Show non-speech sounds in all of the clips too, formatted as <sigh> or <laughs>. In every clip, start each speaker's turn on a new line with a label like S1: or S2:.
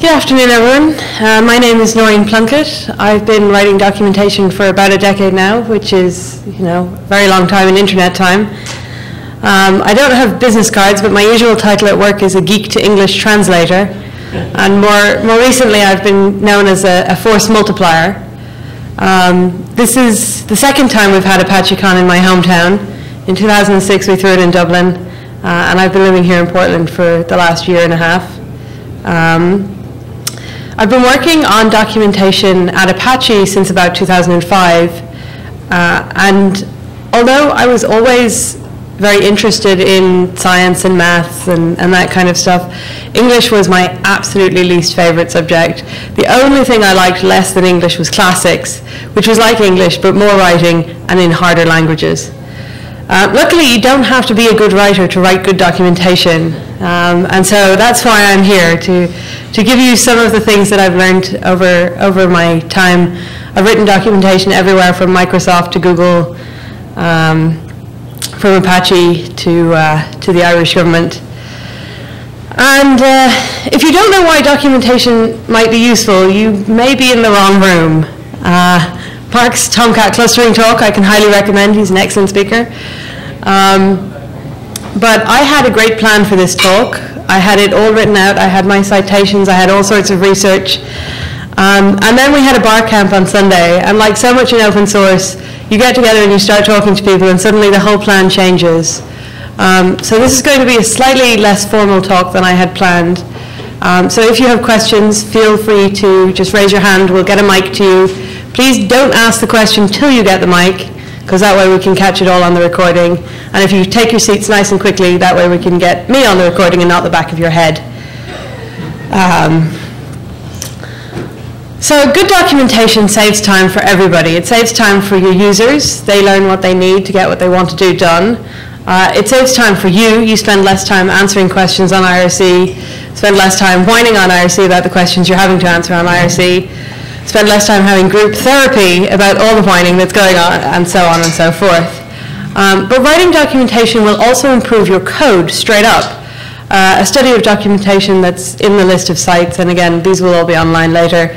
S1: Good afternoon, everyone. Uh, my name is Noirin Plunkett. I've been writing documentation for about a decade now, which is, you know, a very long time in internet time. Um, I don't have business cards, but my usual title at work is a geek to English translator. And more, more recently, I've been known as a, a force multiplier. Um, this is the second time we've had ApacheCon in my hometown. In 2006, we threw it in Dublin, uh, and I've been living here in Portland for the last year and a half. Um, I've been working on documentation at Apache since about 2005, uh, and although I was always very interested in science and maths and, and that kind of stuff, English was my absolutely least favorite subject. The only thing I liked less than English was classics, which was like English but more writing and in harder languages. Uh, luckily, you don't have to be a good writer to write good documentation. Um, and so that's why I'm here, to, to give you some of the things that I've learned over, over my time. I've written documentation everywhere from Microsoft to Google, um, from Apache to, uh, to the Irish government. And uh, if you don't know why documentation might be useful, you may be in the wrong room. Uh, Park's Tomcat Clustering Talk I can highly recommend. He's an excellent speaker. Um, but I had a great plan for this talk. I had it all written out. I had my citations. I had all sorts of research. Um, and then we had a bar camp on Sunday. And like so much in open source, you get together and you start talking to people, and suddenly the whole plan changes. Um, so this is going to be a slightly less formal talk than I had planned. Um, so if you have questions, feel free to just raise your hand. We'll get a mic to you. Please don't ask the question till you get the mic, because that way we can catch it all on the recording. And if you take your seats nice and quickly, that way we can get me on the recording and not the back of your head. Um, so good documentation saves time for everybody. It saves time for your users. They learn what they need to get what they want to do done. Uh, it saves time for you. You spend less time answering questions on IRC, spend less time whining on IRC about the questions you're having to answer on IRC spend less time having group therapy about all the whining that's going on, and so on and so forth. Um, but writing documentation will also improve your code straight up. Uh, a study of documentation that's in the list of sites, and again, these will all be online later.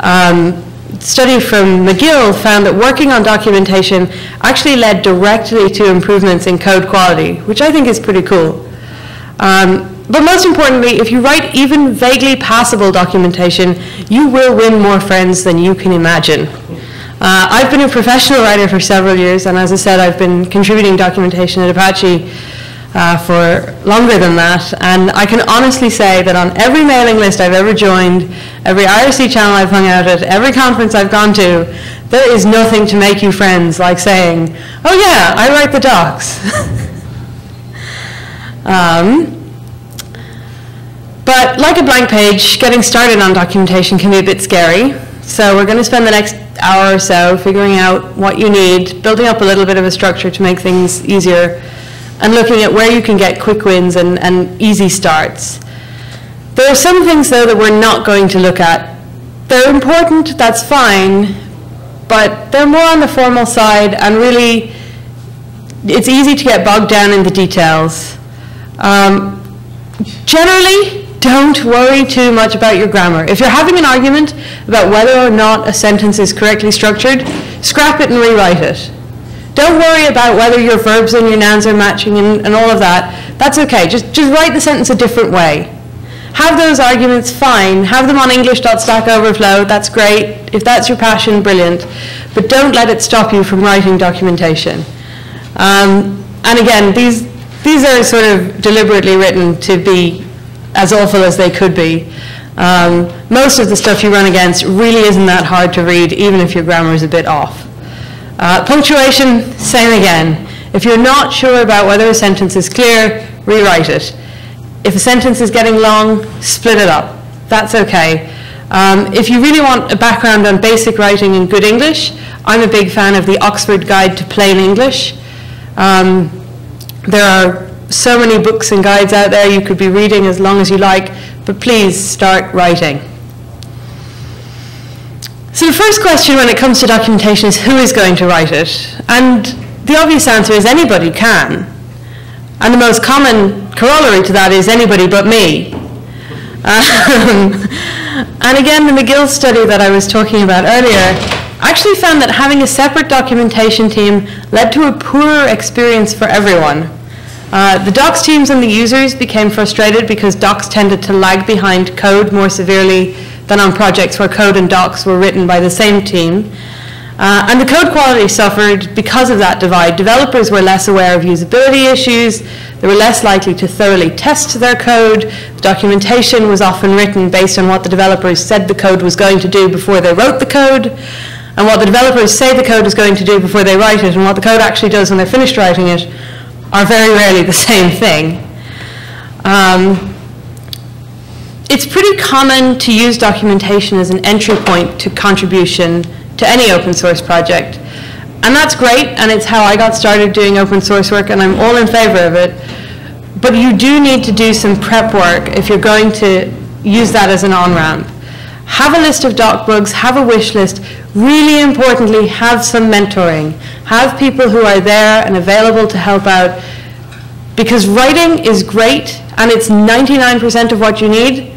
S1: Um, study from McGill found that working on documentation actually led directly to improvements in code quality, which I think is pretty cool. Um, but most importantly, if you write even vaguely passable documentation, you will win more friends than you can imagine. Uh, I've been a professional writer for several years, and as I said, I've been contributing documentation at Apache uh, for longer than that. And I can honestly say that on every mailing list I've ever joined, every IRC channel I've hung out at, every conference I've gone to, there is nothing to make you friends like saying, oh yeah, I write the docs. <laughs> um, but like a blank page, getting started on documentation can be a bit scary. So we're going to spend the next hour or so figuring out what you need, building up a little bit of a structure to make things easier, and looking at where you can get quick wins and, and easy starts. There are some things, though, that we're not going to look at. They're important, that's fine, but they're more on the formal side, and really, it's easy to get bogged down in the details. Um, generally, don't worry too much about your grammar. If you're having an argument about whether or not a sentence is correctly structured, scrap it and rewrite it. Don't worry about whether your verbs and your nouns are matching and, and all of that. That's okay. Just, just write the sentence a different way. Have those arguments, fine. Have them on English.Stack Overflow, that's great. If that's your passion, brilliant. But don't let it stop you from writing documentation. Um, and again, these, these are sort of deliberately written to be as awful as they could be. Um, most of the stuff you run against really isn't that hard to read, even if your grammar is a bit off. Uh, punctuation, same again. If you're not sure about whether a sentence is clear, rewrite it. If a sentence is getting long, split it up. That's okay. Um, if you really want a background on basic writing in good English, I'm a big fan of the Oxford Guide to Plain English. Um, there are so many books and guides out there you could be reading as long as you like, but please start writing. So the first question when it comes to documentation is who is going to write it? And the obvious answer is anybody can. And the most common corollary to that is anybody but me. Um, <laughs> and again, the McGill study that I was talking about earlier actually found that having a separate documentation team led to a poorer experience for everyone. Uh, the docs teams and the users became frustrated because docs tended to lag behind code more severely than on projects where code and docs were written by the same team. Uh, and the code quality suffered because of that divide. Developers were less aware of usability issues, they were less likely to thoroughly test their code, the documentation was often written based on what the developers said the code was going to do before they wrote the code, and what the developers say the code is going to do before they write it, and what the code actually does when they're finished writing it are very rarely the <laughs> same thing. Um, it's pretty common to use documentation as an entry point to contribution to any open source project. And that's great, and it's how I got started doing open source work, and I'm all in favor of it. But you do need to do some prep work if you're going to use that as an on-ramp. Have a list of doc bugs, have a wish list. Really importantly, have some mentoring. Have people who are there and available to help out. Because writing is great, and it's 99% of what you need,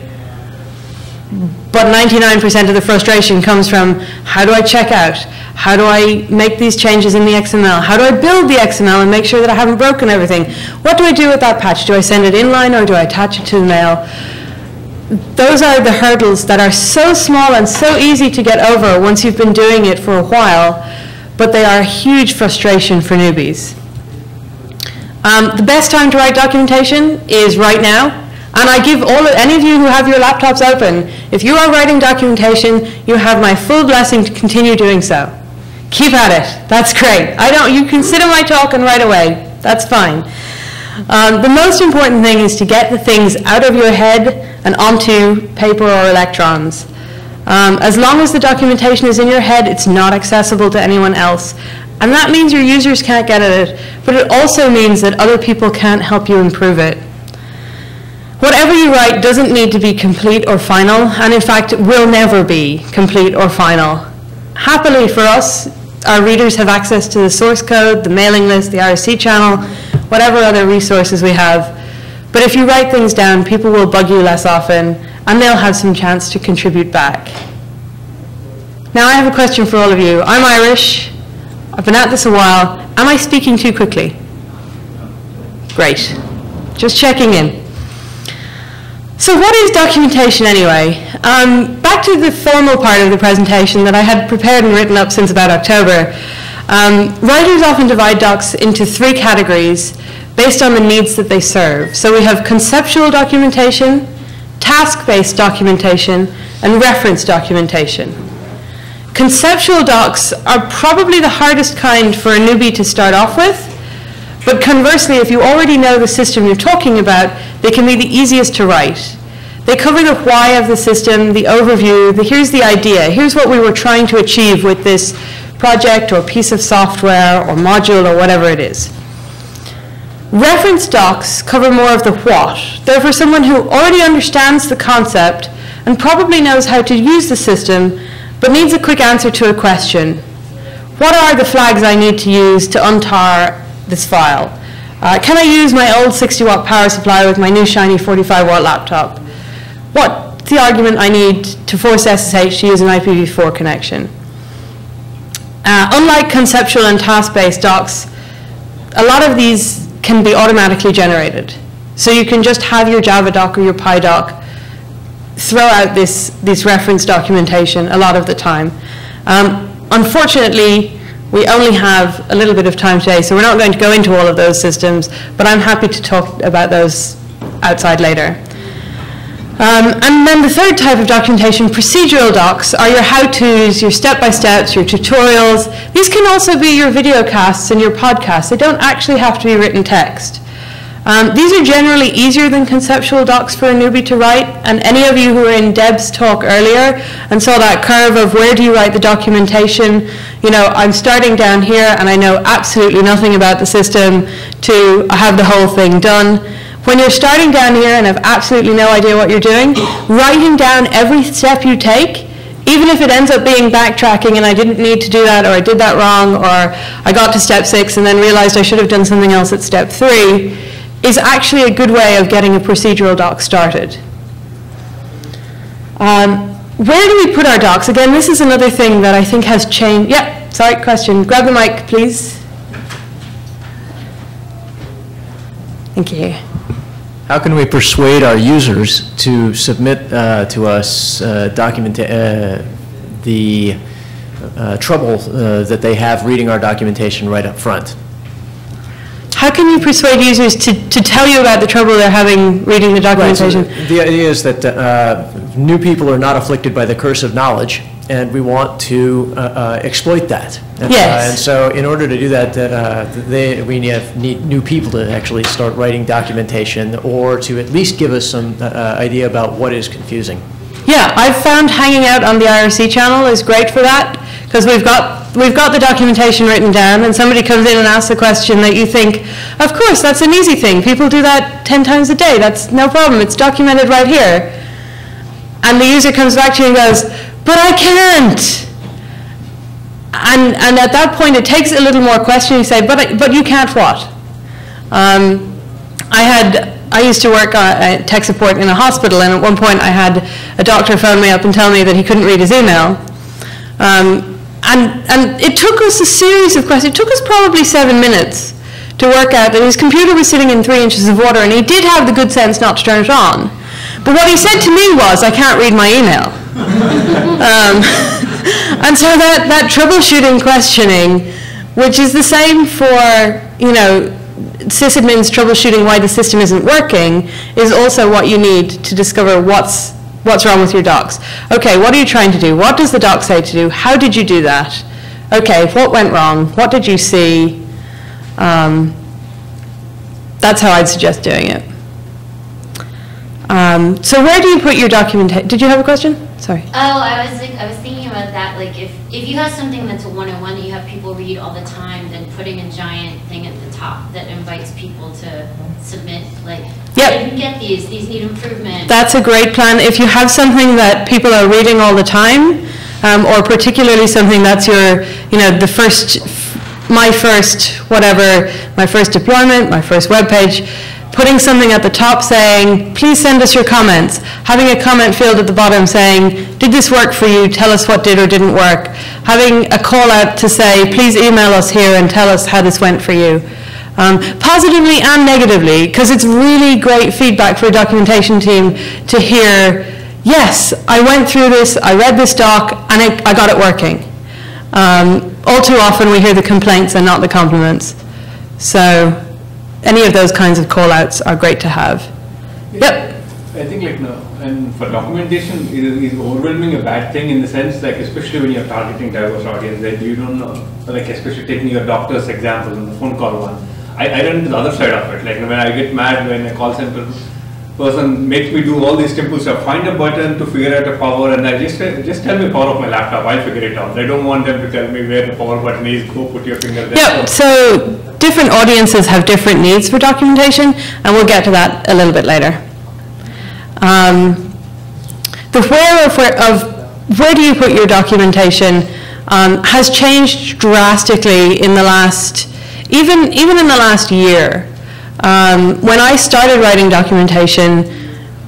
S1: but 99% of the frustration comes from how do I check out? How do I make these changes in the XML? How do I build the XML and make sure that I haven't broken everything? What do I do with that patch? Do I send it inline or do I attach it to the mail? Those are the hurdles that are so small and so easy to get over once you've been doing it for a while, but they are a huge frustration for newbies. Um, the best time to write documentation is right now. And I give all any of you who have your laptops open, if you are writing documentation, you have my full blessing to continue doing so. Keep at it. That's great. I don't. You consider my talk and right away. That's fine. Um, the most important thing is to get the things out of your head and onto paper or electrons. Um, as long as the documentation is in your head, it's not accessible to anyone else. And that means your users can't get at it, but it also means that other people can't help you improve it. Whatever you write doesn't need to be complete or final, and in fact will never be complete or final. Happily for us, our readers have access to the source code, the mailing list, the IRC channel, whatever other resources we have. But if you write things down, people will bug you less often, and they'll have some chance to contribute back. Now I have a question for all of you. I'm Irish. I've been at this a while. Am I speaking too quickly? Great. Just checking in. So what is documentation anyway? Um, back to the formal part of the presentation that I had prepared and written up since about October. Um, writers often divide docs into three categories based on the needs that they serve. So we have conceptual documentation, task-based documentation, and reference documentation. Conceptual docs are probably the hardest kind for a newbie to start off with, but conversely, if you already know the system you're talking about, they can be the easiest to write. They cover the why of the system, the overview, the here's the idea, here's what we were trying to achieve with this project or piece of software or module or whatever it is. Reference docs cover more of the what. They're for someone who already understands the concept and probably knows how to use the system, but needs a quick answer to a question. What are the flags I need to use to untar this file. Uh, can I use my old 60 watt power supply with my new shiny 45 watt laptop? What's the argument I need to force SSH to use an IPv4 connection? Uh, unlike conceptual and task-based docs, a lot of these can be automatically generated. So you can just have your Java doc or your PyDoc throw out this, this reference documentation a lot of the time. Um, unfortunately, we only have a little bit of time today, so we're not going to go into all of those systems, but I'm happy to talk about those outside later. Um, and then the third type of documentation, procedural docs, are your how-tos, your step-by-steps, your tutorials. These can also be your video casts and your podcasts. They don't actually have to be written text. Um, these are generally easier than conceptual docs for a newbie to write, and any of you who were in Deb's talk earlier and saw that curve of where do you write the documentation, you know, I'm starting down here and I know absolutely nothing about the system to have the whole thing done. When you're starting down here and have absolutely no idea what you're doing, writing down every step you take even if it ends up being backtracking and I didn't need to do that or I did that wrong or I got to step six and then realized I should have done something else at step three, is actually a good way of getting a procedural doc started. Um, where do we put our docs? Again, this is another thing that I think has changed. Yeah, sorry, question. Grab the mic, please. Thank you.
S2: How can we persuade our users to submit uh, to us uh, document, uh, the uh, trouble uh, that they have reading our documentation right up front?
S1: How can you persuade users to, to tell you about the trouble they're having reading the
S2: Right, so
S1: documentation?
S2: The idea is that uh, new people are not afflicted by the curse of knowledge, and we want to uh, uh, exploit that. Uh,
S1: Yes.
S2: And so in order to do that, that, uh, they, we need, need new people to actually start writing documentation, or to at least give us some uh, uh, idea about what is confusing.
S1: Yeah, I've found hanging out on the IRC channel is great for that, because we've got, we've got the documentation written down, and somebody comes in and asks a question that you think, of course, that's an easy thing, people do that 10 times a day, that's no problem, it's documented right here. And the user comes back to you and goes, but I can't. And, and at that point, it takes a little more questioning, you say, but, I- but you can't what? Um, I had, I used to work uh, tech support in a hospital, and at one point I had a doctor phone me up and tell me that he couldn't read his email. Um, and, and it took us a series of questions, it took us probably seven minutes to work out that his computer was sitting in three inches of water, and he did have the good sense not to turn it on. But what he said to me was, I can't read my email. Um, <laughs> and so that, that troubleshooting questioning, which is the same for, you know, sysadmins troubleshooting why the system isn't working, is also what you need to discover what's, what's wrong with your docs. Okay, what are you trying to do? What does the doc say to do? How did you do that? Okay, what went wrong? What did you see? Um, that's how I'd suggest doing it. Um, so where do you put your documentation? Did you have a question? Sorry.
S3: Oh, I was like, I was thinking about that. Like, if if you have something that's a one-on-one that you have people read all the time, then putting a giant thing at the top that invites people to submit, like,
S1: Yep.
S3: I didn't get these. These need improvement.
S1: That's a great plan. If you have something that people are reading all the time, um, or particularly something that's your, you know, the first, my first, whatever, my first deployment, my first web page, putting something at the top saying, please send us your comments. Having a comment field at the bottom saying, did this work for you? Tell us what did or didn't work. Having a call out to say, please email us here and tell us how this went for you. Um, positively and negatively, because it's really great feedback for a documentation team to hear, yes, I went through this, I read this doc, and I, I got it working. Um, all too often we hear the complaints and not the compliments. So any of those kinds of call-outs are great to have. Yep.
S4: I think like no, and for documentation, is, is overwhelming a bad thing in the sense like especially when you're targeting diverse audience that you don't know, like especially taking your doctor's example in the phone call one. I, I run to the other side of it. Like when I get mad when a call center person makes me do all these simple stuff. Find a button to figure out a power, and I just uh, just tell me power of my laptop. I'll figure it out. I don't want them to tell me where the power button is. Go put your finger there.
S1: Yep, so different audiences have different needs for documentation, and we'll get to that a little bit later. Um, the where of where, of where do you put your documentation um, has changed drastically in the last, even, even in the last year. Um, when I started writing documentation,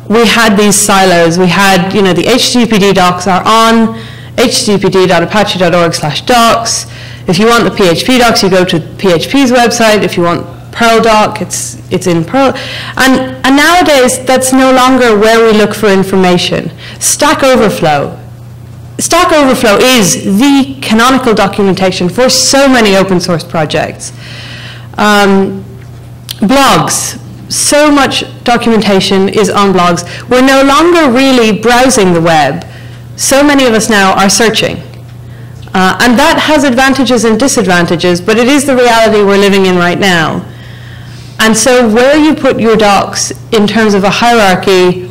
S1: we had these silos. We had, you know, the HTTPD docs are on httpd.apache.org slash docs. If you want the PHP docs, you go to PHP's website. If you want Perl doc, it's, it's in Perl. And, and nowadays, that's no longer where we look for information. Stack Overflow. Stack Overflow is the canonical documentation for so many open source projects. Um, blogs. So much documentation is on blogs. We're no longer really browsing the web. So many of us now are searching. Uh, and that has advantages and disadvantages, but it is the reality we're living in right now. And so where you put your docs in terms of a hierarchy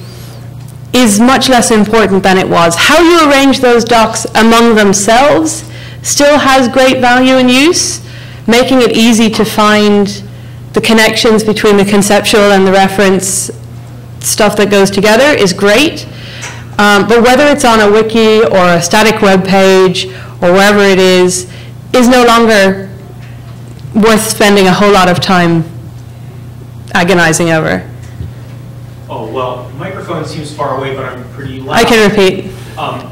S1: is much less important than it was. How you arrange those docs among themselves still has great value and use, making it easy to find the connections between the conceptual and the reference stuff that goes together is great. Um, but whether it's on a wiki or a static web page or wherever it is, is no longer worth spending a whole lot of time agonizing over.
S4: Oh,
S5: well. Microphone seems far away, but I'm pretty loud.
S1: I can repeat.
S5: Um,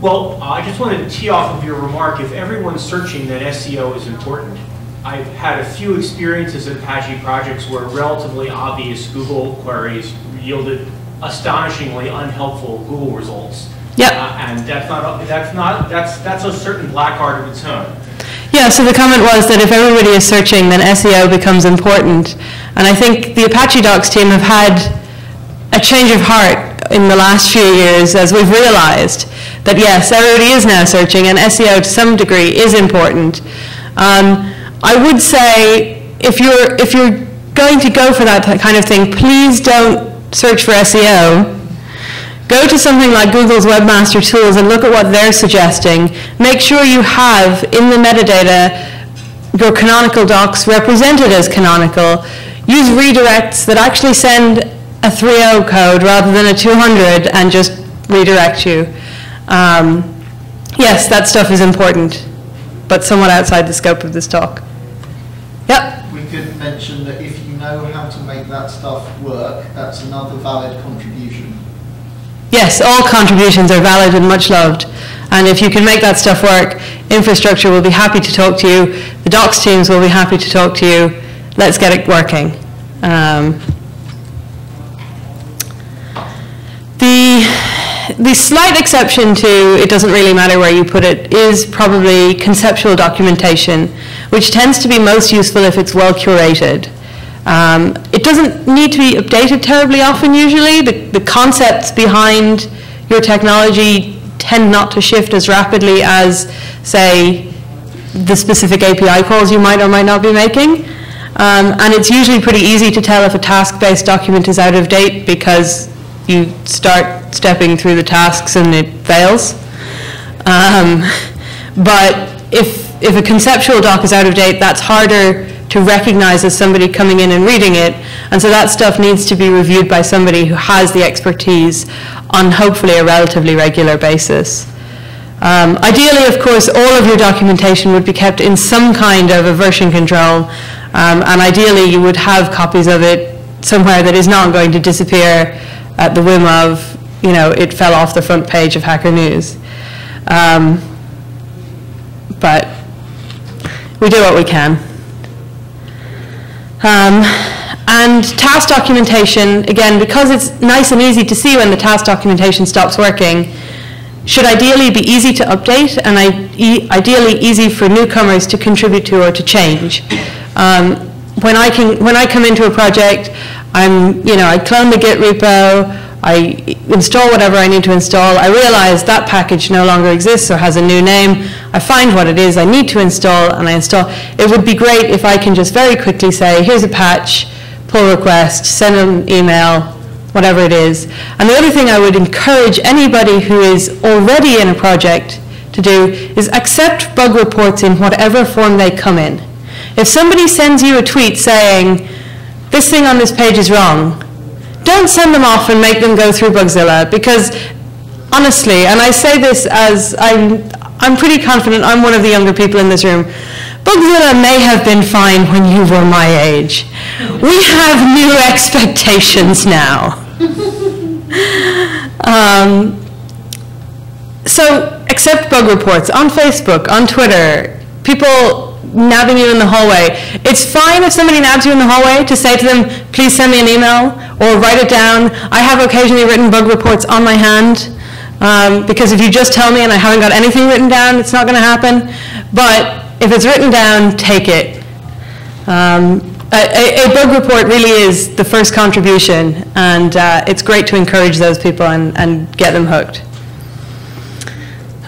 S5: Well, I just wanted to tee off of your remark, if everyone's searching, then SEO is important. I've had a few experiences in Apache projects where relatively obvious Google queries yielded astonishingly unhelpful Google results.
S1: Yep.
S5: Uh, And that's not, that's not, that's, that's a certain black art of its own.
S1: Yeah, so the comment was that if everybody is searching, then SEO becomes important. And I think the Apache Docs team have had a change of heart in the last few years as we've realized that yes, everybody is now searching and SEO to some degree is important. Um, I would say if you're, if you're going to go for that kind of thing, please don't search for SEO. Go to something like Google's Webmaster Tools and look at what they're suggesting. Make sure you have in the metadata your canonical docs represented as canonical. Use redirects that actually send a 3.0 code rather than a 200 and just redirect you. Um, yes, that stuff is important, but somewhat outside the scope of this talk. Yep.
S6: We could mention that if you know how to make that stuff work, that's another valid contribution.
S1: Yes, all contributions are valid and much loved. And if you can make that stuff work, infrastructure will be happy to talk to you. The docs teams will be happy to talk to you. Let's get it working. Um, the, the slight exception to it doesn't really matter where you put it is probably conceptual documentation, which tends to be most useful if it's well curated. Um, doesn't need to be updated terribly often usually. The, the concepts behind your technology tend not to shift as rapidly as, say, the specific API calls you might or might not be making. Um, and it's usually pretty easy to tell if a task-based document is out of date because you start stepping through the tasks and it fails. Um, <laughs> but if, if a conceptual doc is out of date, that's harder to recognize as somebody coming in and reading it. And so that stuff needs to be reviewed by somebody who has the expertise on hopefully a relatively regular basis. Um, ideally, of course, all of your documentation would be kept in some kind of a version control, um, and ideally you would have copies of it somewhere that is not going to disappear at the whim of, you know, it fell off the front page of Hacker News. Um, but we do what we can. Um, and task documentation, again, because it's nice and easy to see when the task documentation stops working, should ideally be easy to update and ideally easy for newcomers to contribute to or to change. Um, when I can, when I come into a project, I'm, you know, I clone the Git repo, I install whatever I need to install, I realize that package no longer exists or has a new name, I find what it is I need to install and I install. It would be great if I can just very quickly say, here's a patch, pull request, send an email, whatever it is. And the other thing I would encourage anybody who is already in a project to do is accept bug reports in whatever form they come in. If somebody sends you a tweet saying, this thing on this page is wrong, don't send them off and make them go through Bugzilla because honestly, and I say this as I'm, I'm pretty confident I'm one of the younger people in this room, Bugzilla may have been fine when you were my age. We have new <laughs> expectations now. <laughs> um, so accept bug reports on Facebook, on Twitter, people nabbing you in the hallway. It's fine if somebody nabs you in the hallway to say to them, please send me an email or write it down. I have occasionally written bug reports on my hand um, because if you just tell me and I haven't got anything written down, it's not going to happen. But if it's written down, take it. Um, a, a, bug report really is the first contribution, and uh, it's great to encourage those people and, and get them hooked.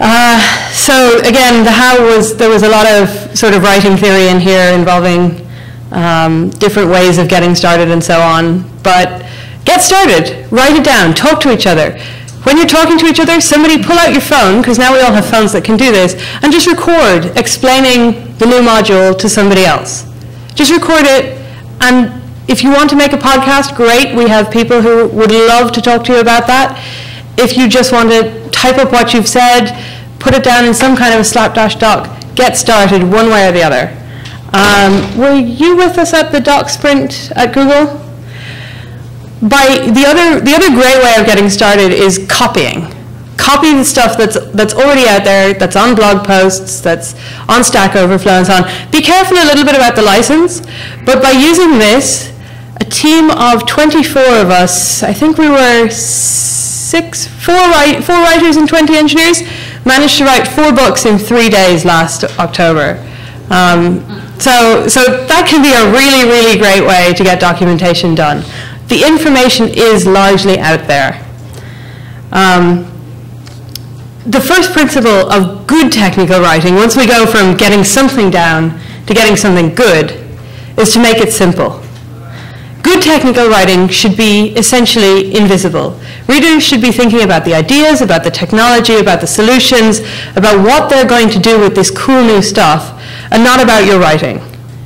S1: Uh, so again, the how was, there was a lot of sort of writing theory in here involving um, different ways of getting started and so on. But get started, write it down, talk to each other. When you're talking to each other, somebody pull out your phone, because now we all have phones that can do this, and just record explaining the new module to somebody else. Just record it, and if you want to make a podcast, great. We have people who would love to talk to you about that. If you just want to type up what you've said, put it down in some kind of a slapdash doc, get started one way or the other. Um, were you with us at the doc sprint at Google? by the other the other great way of getting started is copying. Copy the stuff that's that's already out there, that's on blog posts, that's on Stack Overflow and so on. Be careful a little bit about the license, but by using this, a team of 24 of us, I think we were six, four, write, four writers and 20 engineers, managed to write four books in three days last October. Um, so, so that can be a really, really great way to get documentation done. The information is largely out there. Um, the first principle of good technical writing, once we go from getting something down to getting something good, is to make it simple. Good technical writing should be essentially invisible. Readers should be thinking about the ideas, about the technology, about the solutions, about what they're going to do with this cool new stuff, and not about your writing.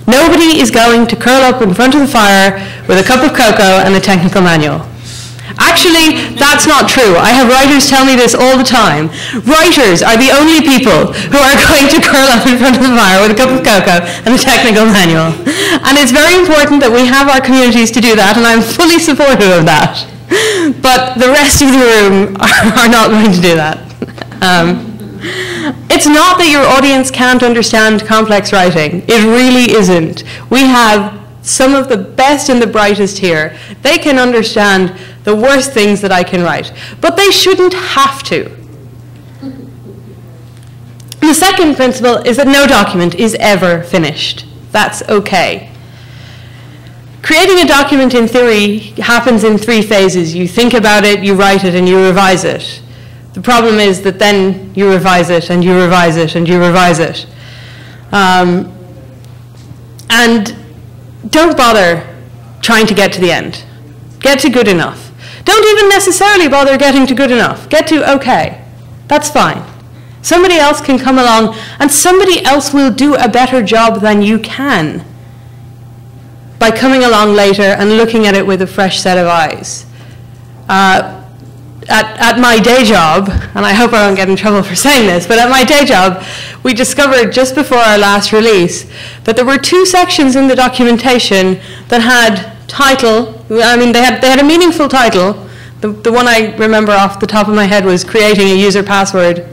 S1: Nobody is going to curl up in front of the fire with a cup of cocoa and a technical manual. Actually, that's not true. I have writers tell me this all the time. Writers are the only people who are <laughs> going to curl up in front of the fire with a cup of cocoa and a technical manual. And it's very important that we have our communities to do that, and I'm fully supportive of that. But the rest of the room <laughs> are, not going to do that. Um, it's not that your audience can't understand complex writing. It really isn't. We have some of the best and the brightest here. They can understand the worst things that I can write. But they shouldn't have to. The second principle is that no document is ever finished. That's okay. Creating a document in theory happens in three phases. You think about it, you write it, and you revise it. The problem is that then you revise it, and you revise it, and you revise it. Um, and don't bother trying to get to the end. Get to good enough. Don't even necessarily bother getting to good enough. Get to okay. That's fine. Somebody else can come along and somebody else will do a better job than you can by coming along later and looking at it with a fresh set of eyes. Uh, at, at my day job, and I hope I won't get in trouble for saying this, but at my day job, we discovered just before our last release that there were two sections in the documentation that had title, I mean, they had, they had a meaningful title. The, the one I remember off the top of my head was creating a user password.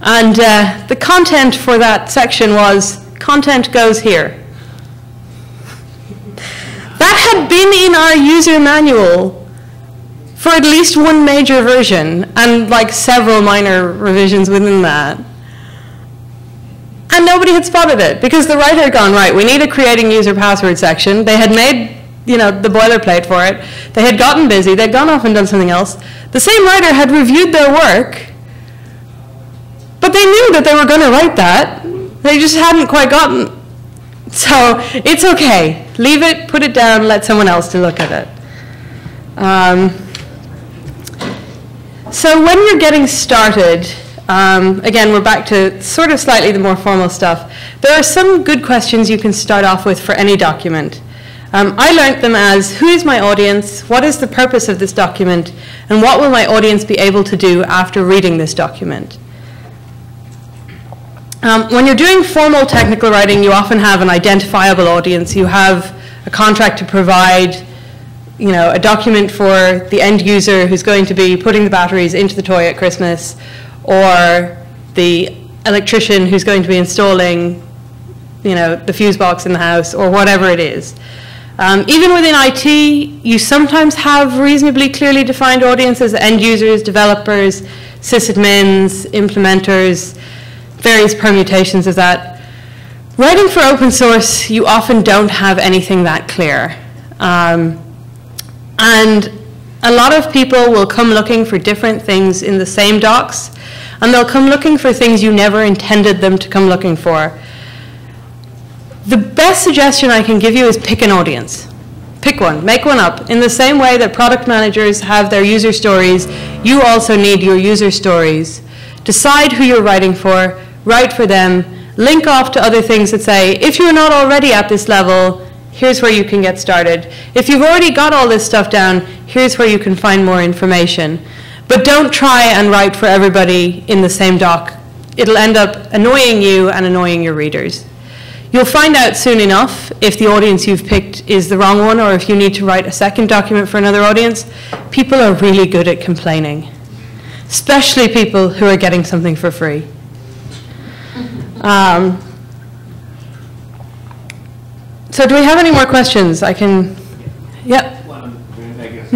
S1: And uh, the content for that section was content goes here. That had been in our user manual for at least one major version and like several minor revisions within that. And nobody had spotted it because the writer had gone, right, we need a creating user password section. They had made you know, the boilerplate for it. They had gotten busy, they'd gone off and done something else. The same writer had reviewed their work, but they knew that they were going to write that. They just hadn't quite gotten. So it's okay. Leave it, put it down, let someone else to look at it. Um, so when you're getting started, um, again, we're back to sort of slightly the more formal stuff. There are some good questions you can start off with for any document. Um, I learned them as who is my audience, what is the purpose of this document, and what will my audience be able to do after reading this document. Um, when you're doing formal technical writing, you often have an identifiable audience. You have a contract to provide you know, a document for the end user who's going to be putting the batteries into the toy at Christmas, or the electrician who's going to be installing you know, the fuse box in the house, or whatever it is. Um, even within IT, you sometimes have reasonably clearly defined audiences, end users, developers, sysadmins, implementers, various permutations of that. Writing for open source, you often don't have anything that clear. Um, and a lot of people will come looking for different things in the same docs, and they'll come looking for things you never intended them to come looking for. The best suggestion I can give you is pick an audience. Pick one, make one up. In the same way that product managers have their user stories, you also need your user stories. Decide who you're writing for, write for them, link off to other things that say, if you're not already at this level, here's where you can get started. If you've already got all this stuff down, here's where you can find more information. But don't try and write for everybody in the same doc. It'll end up annoying you and annoying your readers You'll find out soon enough if the audience you've picked is the wrong one or if you need to write a second document for another audience. People are really good at complaining, especially people who are getting something for free. Um, so do we have any more questions? I can, yep.
S4: One I guess.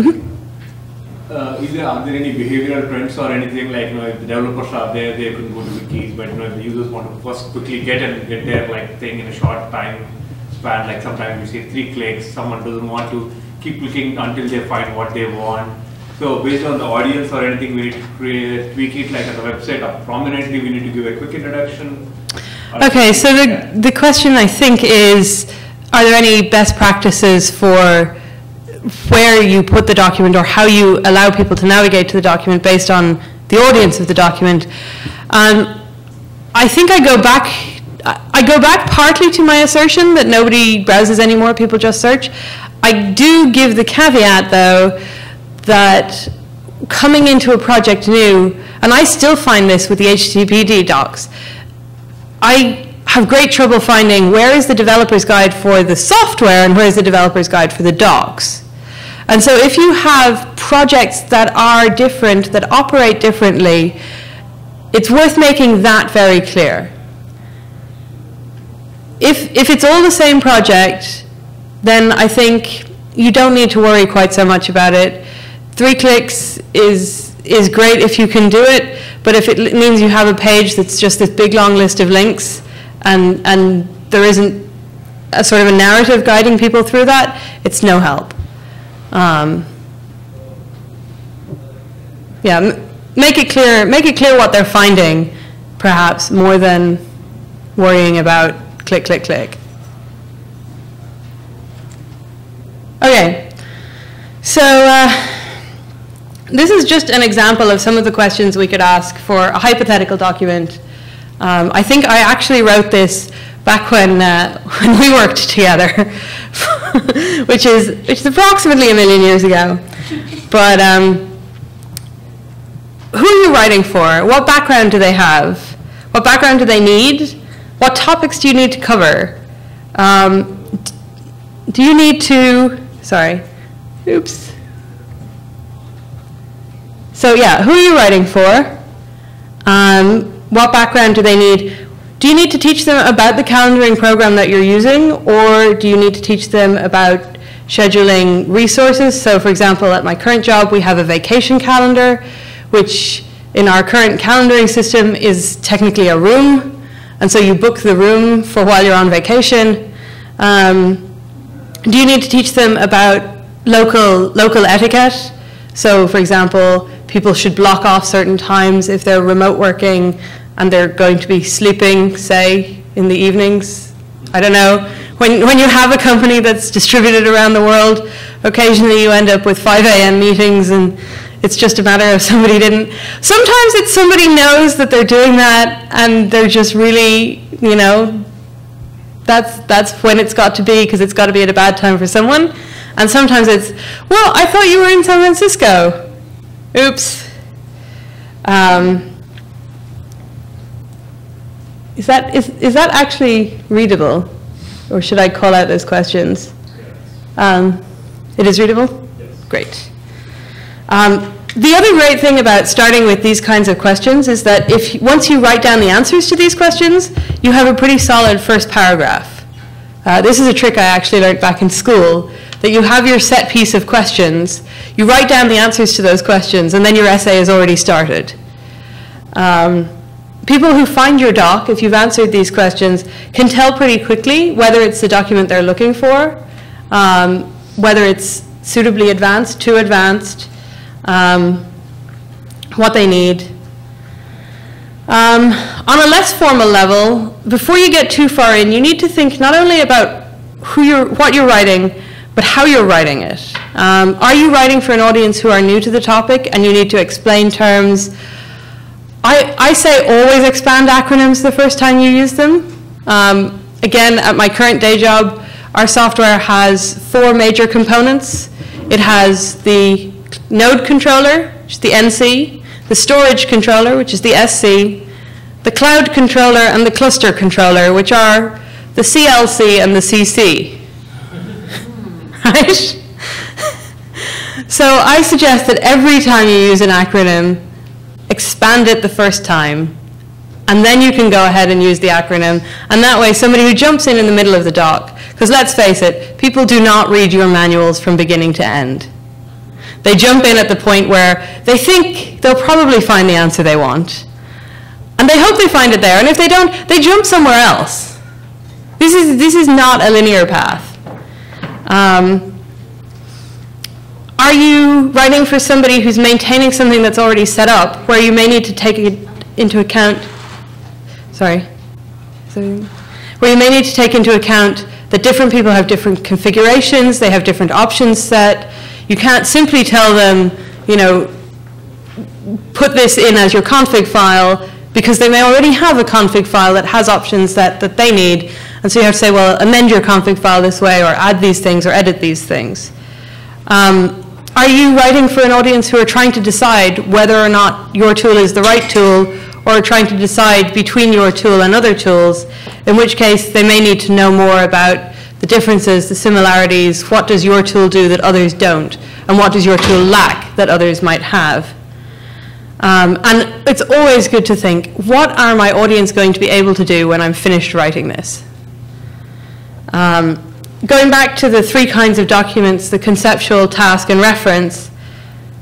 S4: Uh, is there, are there any behavioral trends or anything like, you know, if the developers are there, they can go to wikis, but, you know, if the users want to first quickly get and get their, like, thing in a short time span, like sometimes you see three clicks, someone doesn't want to keep clicking until they find what they want. So based on the audience or anything, we need to create, tweak it like on the website or prominently, we need to give a quick introduction.
S1: Okay, so the, the question I think is, are there any best practices for where you put the document or how you allow people to navigate to the document based on the audience of the document? Um, I think I go back, I go back partly to my assertion that nobody browses anymore, people just search. I do give the caveat, though, that coming into a project new, and I still find this with the HTTPD docs, I have great trouble finding where is the developer's guide for the software and where is the developer's guide for the docs. And so if you have projects that are different, that operate differently, it's worth making that very clear. If, if it's all the same project, then I think you don't need to worry quite so much about it. Three clicks is, is great if you can do it, but if it means you have a page that's just this big long list of links and, and there isn't a sort of a narrative guiding people through that, it's no help. Um, yeah, make it clear, make it clear what they're finding, perhaps, more than worrying about click, click, click. Okay, so uh, this is just an example of some of the questions we could ask for a hypothetical document. Um, I think I actually wrote this back when, uh, <laughs> when we worked together, <laughs> which is, which is approximately a million years ago. But um, who are you writing for? What background do they have? What background do they need? What topics do you need to cover? Um, do you need to, sorry, oops. So yeah, who are you writing for? Um, what background do they need? Do you need to teach them about the calendaring program that you're using, or do you need to teach them about scheduling resources? So, for example, at my current job, we have a vacation calendar, which in our current calendaring system is technically a room, and so you book the room for while you're on vacation. Um, do you need to teach them about local local etiquette? So, for example, people should block off certain times if they're remote working and they're going to be sleeping, say, in the evenings. I don't know. When, when you have a company that's distributed around the world, occasionally you end up with 5 a.m. meetings and it's just a matter of somebody didn't. Sometimes it's somebody knows that they're doing that and they're just really, you know, that's, that's when it's got to be because it's got to be at a bad time for someone. And sometimes it's, well, I thought you were in San Francisco. Oops. Um, is that, is, is that actually readable? Or should I call out those questions? Um, it is readable? Yes. Great. Um, the other great thing about starting with these kinds of questions is that if once you write down the answers to these questions, you have a pretty solid first paragraph. Uh, this is a trick I actually learned back in school, that you have your set piece of questions, you write down the answers to those questions, and then your essay is already started. Um, people who find your doc, if you've answered these questions, can tell pretty quickly whether it's the document they're looking for, um, whether it's suitably advanced, too advanced, um, what they need. Um, on a less formal level, before you get too far in, you need to think not only about who you're, what you're writing, but how you're writing it. Um, are you writing for an audience who are new to the topic and you need to explain terms? I, I say always expand acronyms the first time you use them. Um, again, at my current day job, our software has four major components. It has the node controller, which is the NC, the storage controller, which is the SC, the cloud controller, and the cluster controller, which are the CLC and the CC. Right? so I suggest that every time you use an acronym, expand it the first time, and then you can go ahead and use the acronym. And that way, somebody who jumps in in the middle of the doc, because let's face it, people do not read your manuals from beginning to end. They jump in at the point where they think they'll probably find the answer they want. And they hope they find it there. And if they don't, they jump somewhere else. This is, this is not a linear path. Um, are you writing for somebody who's maintaining something that's already set up, where you may need to take into account, sorry, where you may need to take into account that different people have different configurations, they have different options set. You can't simply tell them, you know, put this in as your config file because they may already have a config file that has options that, that they need. And so you have to say, well, amend your config file this way, or add these things, or edit these things. Um, are you writing for an audience who are trying to decide whether or not your tool is the right tool, or trying to decide between your tool and other tools, in which case they may need to know more about the differences, the similarities, what does your tool do that others don't, and what does your tool lack that others might have. Um, and it's always good to think, what are my audience going to be able to do when I'm finished writing this? Um, going back to the three kinds of documents, the conceptual, task, and reference,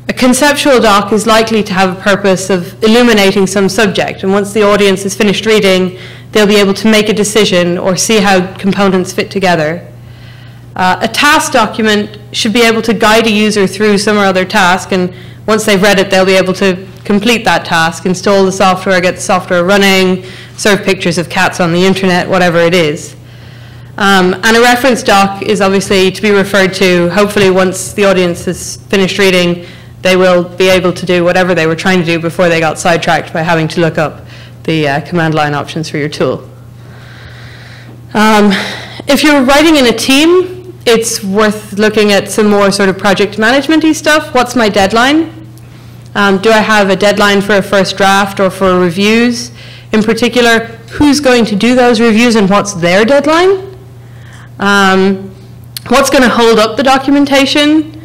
S1: a conceptual doc is likely to have a purpose of illuminating some subject, and once the audience is finished reading, they'll be able to make a decision or see how components fit together. Uh, a task document should be able to guide a user through some or other task, and once they've read it, they'll be able to complete that task, install the software, get the software running, serve pictures of cats on the internet, whatever it is. Um, and a reference doc is obviously to be referred to, hopefully once the audience has finished reading, they will be able to do whatever they were trying to do before they got sidetracked by having to look up the uh, command line options for your tool. Um, if you're writing in a team, it's worth looking at some more sort of project management-y stuff. What's my deadline? Um, do I have a deadline for a first draft or for reviews? In particular, who's going to do those reviews and what's their deadline? Um, what's going to hold up the documentation?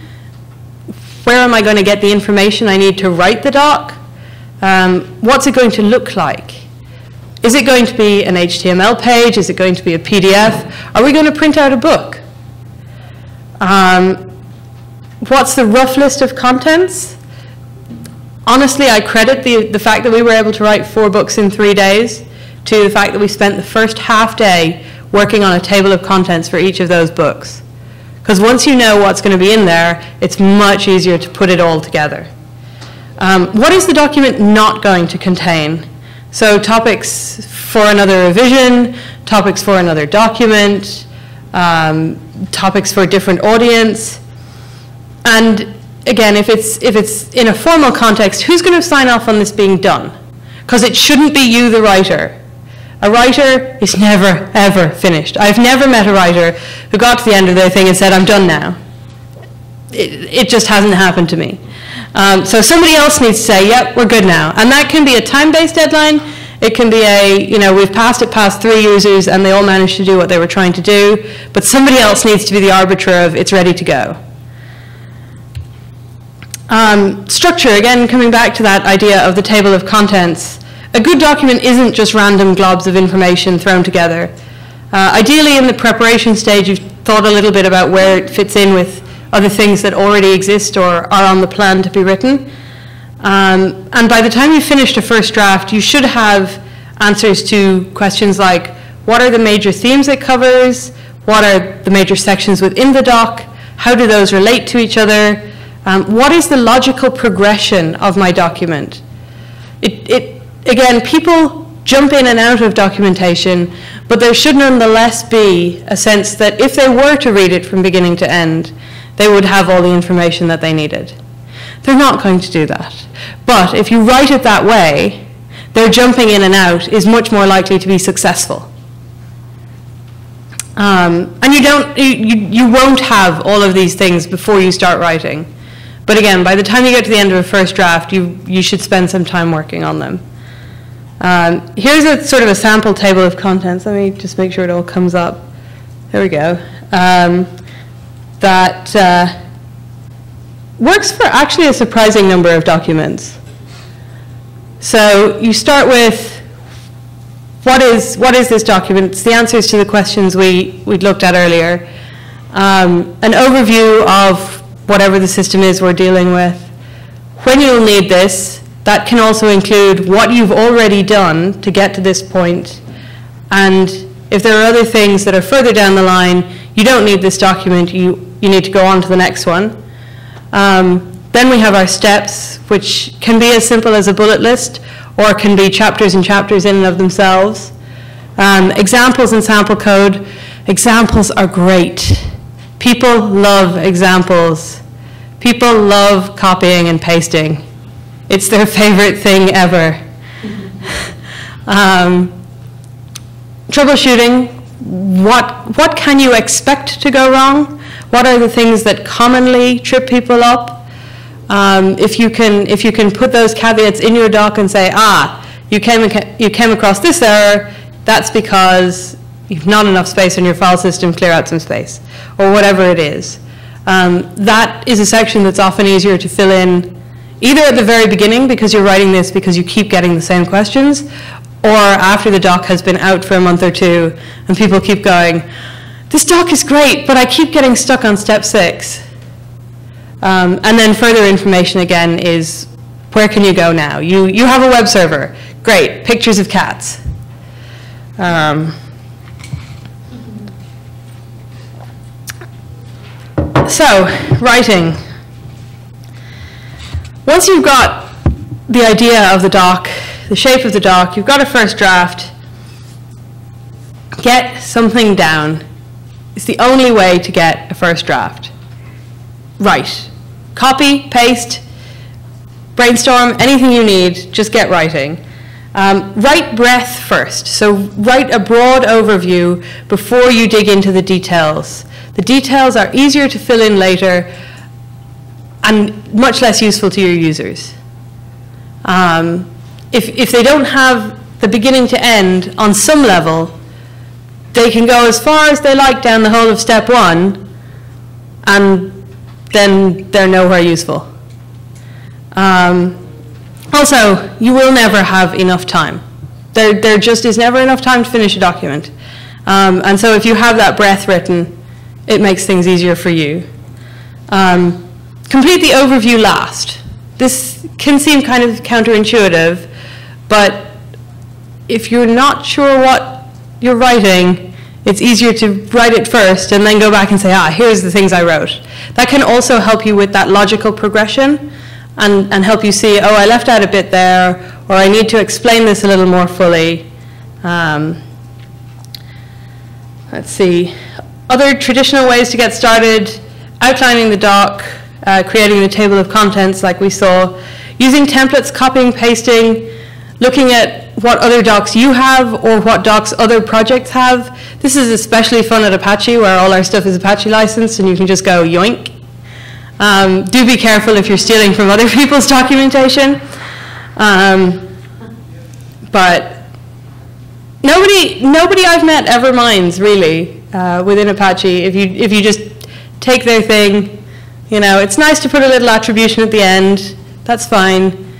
S1: Where am I going to get the information I need to write the doc? Um, what's it going to look like? Is it going to be an HTML page? Is it going to be a PDF? Are we going to print out a book? Um, what's the rough list of contents? honestly, I credit the, the fact that we were able to write four books in three days to the fact that we spent the first half day working on a table of contents for each of those books. Because once you know what's going to be in there, it's much easier to put it all together. Um, what is the document not going to contain? So topics for another revision, topics for another document, um, topics for a different audience. And again, if it's, if it's in a formal context, who's going to sign off on this being done? Because it shouldn't be you, the writer. A writer is never, ever finished. I've never met a writer who got to the end of their thing and said, I'm done now. It, it just hasn't happened to me. Um, so somebody else needs to say, yep, we're good now. And that can be a time-based deadline. It can be a, you know, we've passed it past three users and they all managed to do what they were trying to do. But somebody else needs to be the arbiter of it's ready to go. Um, structure, again, coming back to that idea of the table of contents. A good document isn't just random globs of information thrown together. Uh, ideally, in the preparation stage, you've thought a little bit about where it fits in with other things that already exist or are on the plan to be written. Um, and by the time you've finished a first draft, you should have answers to questions like, what are the major themes it covers? What are the major sections within the doc? How do those relate to each other? Um, what is the logical progression of my document? It, it, again, people jump in and out of documentation, but there should nonetheless be a sense that if they were to read it from beginning to end, they would have all the information that they needed. They're not going to do that. But if you write it that way, their jumping in and out is much more likely to be successful. Um, and you don't, you, you, won't have all of these things before you start writing. But again, by the time you get to the end of a first draft, you, you should spend some time working on them. Um, here's a sort of a sample table of contents. Let me just make sure it all comes up. There we go. Um, that uh, works for actually a surprising number of documents. So you start with what is, what is this document? It's the answers to the questions we, we looked at earlier. Um, an overview of whatever the system is we're dealing with. When you'll need this, that can also include what you've already done to get to this point. And if there are other things that are further down the line, you don't need this document, you, you need to go on to the next one. Um, then we have our steps, which can be as simple as a bullet list, or can be chapters and chapters in and of themselves. Um, examples and sample code. Examples are great. People love examples. People love copying and pasting. It's their favorite thing ever. um, troubleshooting. What, what can you expect to go wrong? What are the things that commonly trip people up? Um, if you can if you can put those caveats in your doc and say, ah, you came you came across this error, that's because you've not enough space in your file system. Clear out some space, or whatever it is. Um, that is a section that's often easier to fill in, either at the very beginning because you're writing this because you keep getting the same questions, or after the doc has been out for a month or two and people keep going, this doc is great, but I keep getting stuck on step six. Um, and then further information again is where can you go now? You, you have a web server. Great. Pictures of cats. Um, so, writing. Once you've got the idea of the doc, the shape of the doc, you've got a first draft, get something down. It's the only way to get a first draft. Write. Copy, paste, brainstorm, anything you need, just get writing. Um, write breadth first. So write a broad overview before you dig into the details. The details are easier to fill in later and much less useful to your users. Um, if, if they don't have the beginning to end on some level, they can go as far as they like down the whole of step one and then they're nowhere useful. Um, also, you will never have enough time. There, there just is never enough time to finish a document. Um, and so if you have that breath written, it makes things easier for you. Um, complete the overview last. This can seem kind of counterintuitive, but if you're not sure what you're writing, it's easier to write it first and then go back and say, ah, here's the things I wrote. That can also help you with that logical progression and, and help you see, oh, I left out a bit there, or I need to explain this a little more fully. Um, let's see. Other traditional ways to get started, outlining the doc, uh, creating the table of contents like we saw, using templates, copying, pasting, looking at what other docs you have or what docs other projects have. This is especially fun at Apache where all our stuff is Apache licensed and you can just go yoink. Um, do be careful if you're stealing from other <laughs> people's documentation. Um, but nobody, nobody I've met ever minds really uh, within Apache if you, if you just take their thing. You know, it's nice to put a little attribution at the end. That's fine.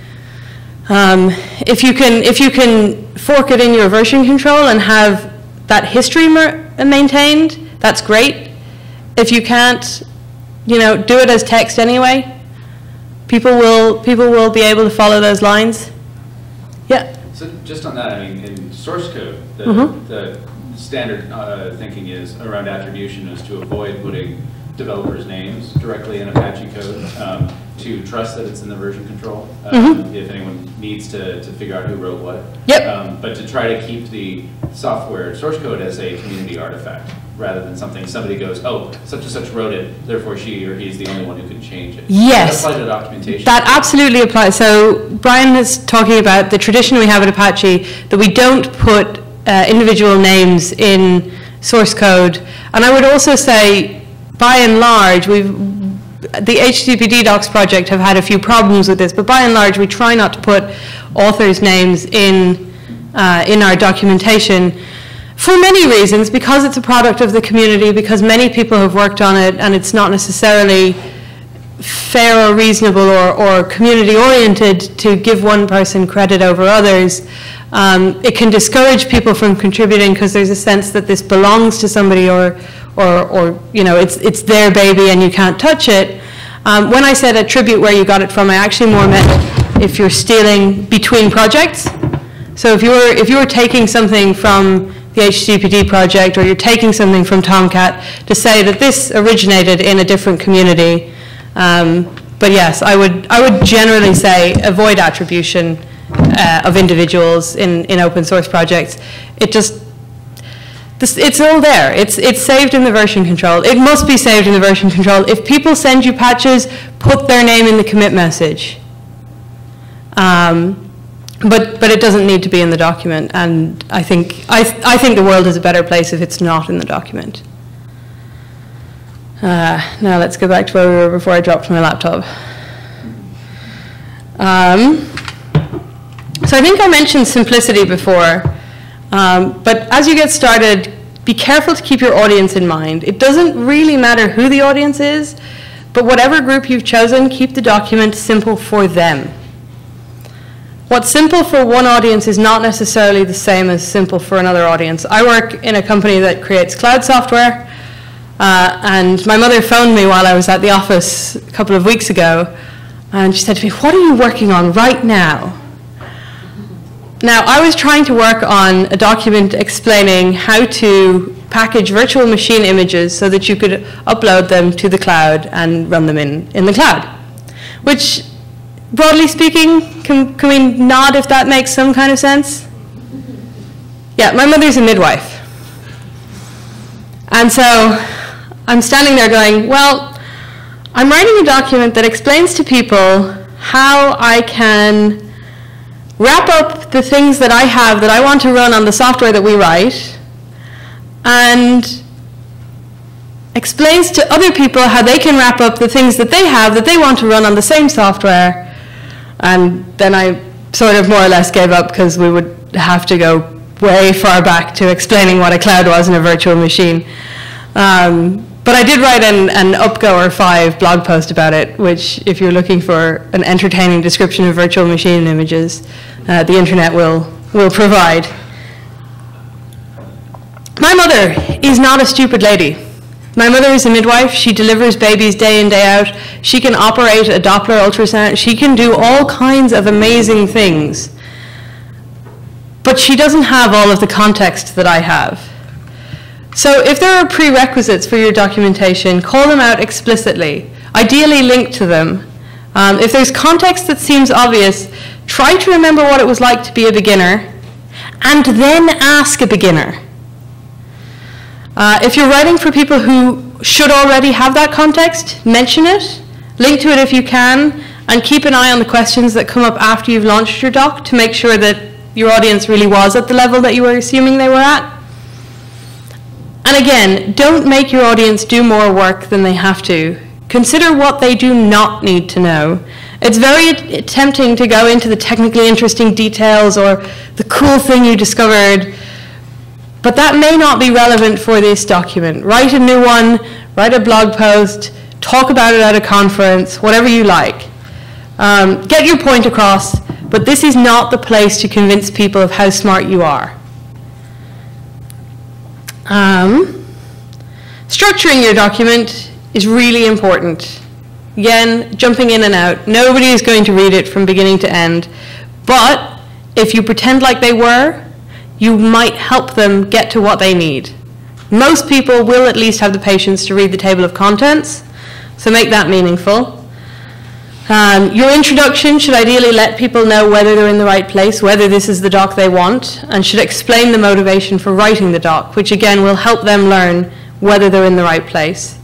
S1: Um, if you can, if you can fork it in your version control and have that history maintained, that's great. If you can't, you know, do it as text anyway. People will, people will be able to follow those lines. Yeah.
S7: So just on that, I mean, in source code, the, mm -hmm. the standard uh, thinking is around attribution is to avoid putting developers' names directly in Apache code. Um, to trust that it's in the version control um, mm -hmm. if anyone needs to, to figure out who wrote what.
S1: Yep.
S7: Um, but to try to keep the software source code as a community artifact rather than something somebody goes, oh, such and such wrote it, therefore she or he is the only one who can change it.
S1: Yes.
S7: That applies to documentation.
S1: That absolutely applies. So Brian is talking about the tradition we have at Apache that we don't put uh, individual names in source code. And I would also say, by and large, we've the HTTPD docs project have had a few problems with this, but by and large, we try not to put authors' names in uh, in our documentation for many reasons, because it's a product of the community, because many people have worked on it, and it's not necessarily fair or reasonable or, or community oriented to give one person credit over others. Um, it can discourage people from contributing because there's a sense that this belongs to somebody or, or, or you know, it's, it's their baby and you can't touch it. Um, when I said attribute where you got it from, I actually more meant if you're stealing between projects. So if you were, if you were taking something from the HTTPD project or you're taking something from Tomcat to say that this originated in a different community, um, but yes, I would, I would generally say avoid attribution uh, of individuals in, in open source projects. It just, this, it's all there. It's, it's saved in the version control. It must be saved in the version control. If people send you patches, put their name in the commit message. Um, but, but it doesn't need to be in the document, and I think, I, I think the world is a better place if it's not in the document. Uh, now let's go back to where we were before I dropped my laptop. Um, so I think I mentioned simplicity before, um, but as you get started, be careful to keep your audience in mind. It doesn't really matter who the audience is, but whatever group you've chosen, keep the document simple for them. What's simple for one audience is not necessarily the same as simple for another audience. I work in a company that creates cloud software, uh, and my mother phoned me while I was at the office a couple of weeks ago, and she said to me, What are you working on right now? Now, I was trying to work on a document explaining how to package virtual machine images so that you could upload them to the cloud and run them in, in the cloud. Which, broadly speaking, can, can we nod if that makes some kind of sense? Yeah, my mother's a midwife. And so I'm standing there going, well, I'm writing a document that explains to people how I can wrap up the things that I have that I want to run on the software that we write and explains to other people how they can wrap up the things that they have that they want to run on the same software. And then I sort of more or less gave up because we would have to go way far back to explaining what a cloud was in a virtual machine. Um, but I did write an, an Up-Goer 5 blog post about it, which, if you're looking for an entertaining description of virtual machine images, uh, the internet will, will provide. My mother is not a stupid lady. My mother is a midwife. She delivers babies day in, day out. She can operate a Doppler ultrasound. She can do all kinds of amazing things. But she doesn't have all of the context that I have. So if there are prerequisites for your documentation, call them out explicitly. Ideally link to them. Um, if there's context that seems obvious, try to remember what it was like to be a beginner, and then ask a beginner. Uh, if you're writing for people who should already have that context, mention it, link to it if you can, and keep an eye on the questions that come up after you've launched your doc to make sure that your audience really was at the level that you were assuming they were at. And again, don't make your audience do more work than they have to. Consider what they do not need to know. It's very tempting to go into the technically interesting details or the cool thing you discovered, but that may not be relevant for this document. Write a new one, write a blog post, talk about it at a conference, whatever you like. Um, get your point across, but this is not the place to convince people of how smart you are. Um, structuring your document is really important. Again, jumping in and out. Nobody is going to read it from beginning to end. But if you pretend like they were, you might help them get to what they need. Most people will at least have the patience to read the table of contents, so make that meaningful. Um, your introduction should ideally let people know whether they're in the right place, whether this is the doc they want, and should explain the motivation for writing the doc, which again will help them learn whether they're in the right place.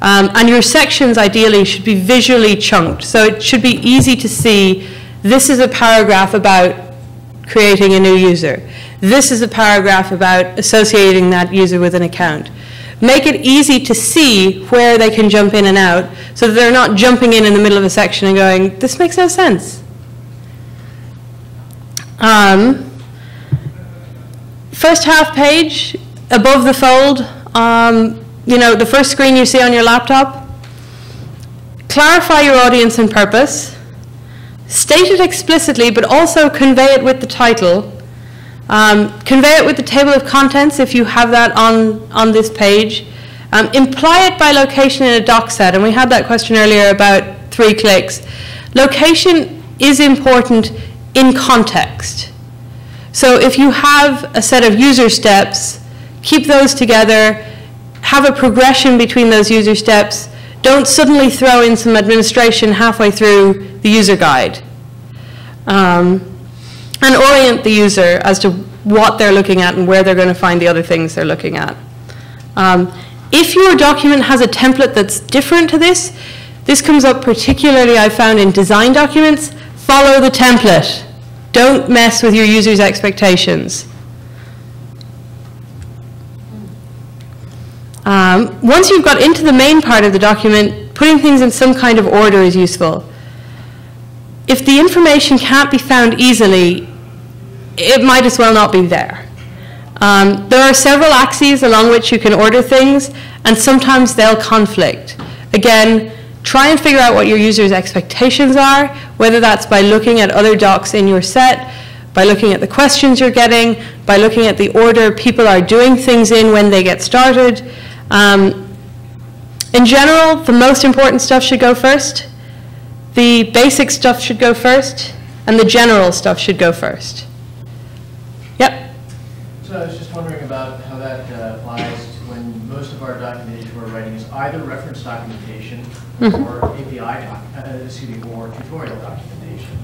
S1: Um, and your sections ideally should be visually chunked, so it should be easy to see this is a paragraph about creating a new user. This is a paragraph about associating that user with an account make it easy to see where they can jump in and out so that they're not jumping in in the middle of a section and going, this makes no sense. Um, first half page, above the fold, um, you know, the first screen you see on your laptop, clarify your audience and purpose, state it explicitly, but also convey it with the title. Um, convey it with the table of contents if you have that on, on this page. Um, imply it by location in a doc set, and we had that question earlier about three clicks. Location is important in context. So if you have a set of user steps, keep those together, have a progression between those user steps, don't suddenly throw in some administration halfway through the user guide. Um, and orient the user as to what they're looking at and where they're going to find the other things they're looking at. Um, if your document has a template that's different to this, this comes up particularly, I found, in design documents. Follow the template. Don't mess with your user's expectations. Um, once you've got into the main part of the document, putting things in some kind of order is useful. If the information can't be found easily, it might as well not be there. Um, there are several axes along which you can order things, and sometimes they'll conflict. Again, try and figure out what your user's expectations are, whether that's by looking at other docs in your set, by looking at the questions you're getting, by looking at the order people are doing things in when they get started. Um, in general, the most important stuff should go first, the basic stuff should go first, and the general stuff should go first. Yep.
S2: So I was just wondering about how that uh, applies to when most of our documentation we're writing is either reference documentation
S1: Mhm.
S2: or API, doc, uh, excuse me, or tutorial documentation.